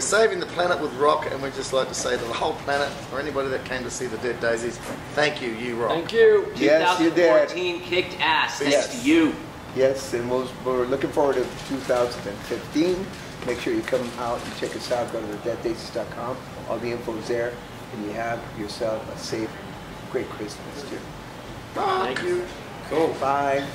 We're saving the planet with rock, and we'd just like to say to the whole planet, or anybody that came to see the Dead Daisies, thank you, you rock. Thank you. Yes, you did. 2014 kicked ass thanks Yes. to you. Yes, and we'll, we're looking forward to 2015. Make sure you come out and check us out. Go to thedeaddaisies.com. All the info is there. And you have yourself a safe, great Christmas, too. Thank you. Cool. Bye.